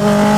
Uh...